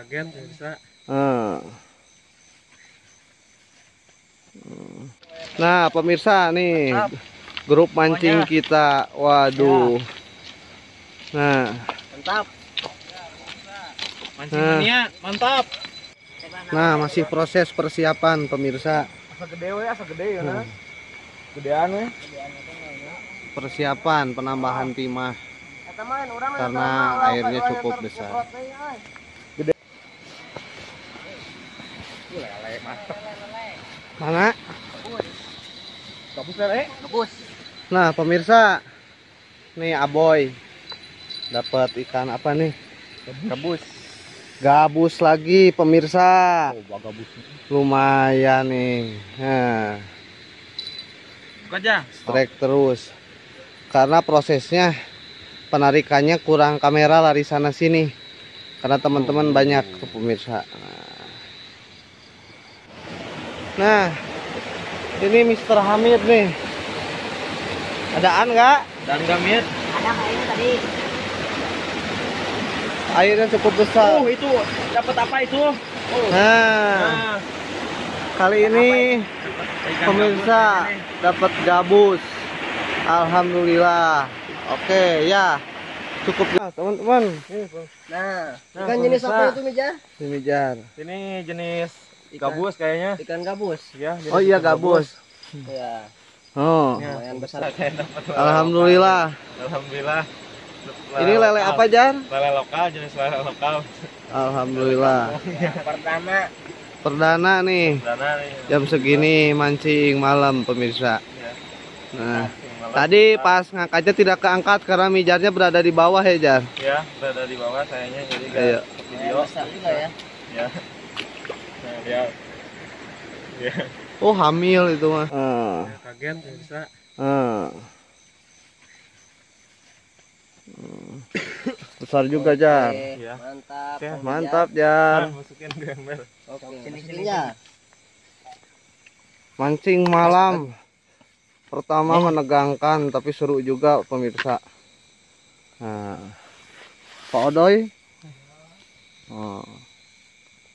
kaget bisa. Ah. Nah, pemirsa nih grup mancing kita. Waduh. Nah, mantap. Mancing mania mantap. Nah masih proses persiapan pemirsa. asa gede we asa gede ya nah. Gedean we. Persiapan penambahan timah. Karena airnya cukup besar. Lele mantap Mana? lele kabus Nah, pemirsa. Nih Aboy. Dapat ikan apa nih? kabus Gabus lagi pemirsa. oh Lumayan nih. Nah, aja strike terus. Karena prosesnya penarikannya kurang kamera lari sana sini. Karena teman-teman banyak tuh pemirsa. Nah, ini Mr. Hamid nih. Adaan nggak? dan gamit Ada kayaknya tadi. Airnya cukup besar. oh itu dapat apa itu oh Nah, nah kali ini pemirsa dapat gabus. Alhamdulillah. Oke, ya. Cukup ya, teman-teman. Nah, Nah, ikan jenis apa itu Mija? Ini jar. ini jenis Ikan. gabus kayaknya Ikan gabus. ya Oh iya gabus. Ya, Oh. Ya, lumayan besar. Dapat lele Alhamdulillah. lokal. alhamdulillah Ini lele apa jar? lele lokal jenis lele lokal Alhamdulillah. Pertama, Perdana nih dana nih jam segini mancing malam pemirsa. ya. Nah, Malam. tadi pas ngangkatnya tidak keangkat karena mijarnya berada di bawah ya jar. ya berada di bawah sayanya jadi Ayo. gak lumayan video besar juga ya. ya nah dia ya Oh hamil itu mah. Ah. kaget bisa Ah. Hmm. Besar juga jar. Oke, Ya. mantap. Mantap Ah, jar. masukin ke ember Mija. Oke, sini sini ya. Mancing malam. Pertama menegangkan tapi seru juga pemirsa. Nah. Pak Odoy. Oh.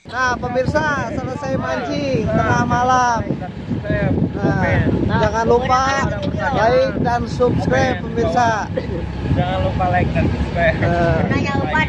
Nah, pemirsa selesai mancing tengah malam. Nah, jangan lupa like dan subscribe pemirsa. jangan lupa like dan subscribe Nah. Jangan lupa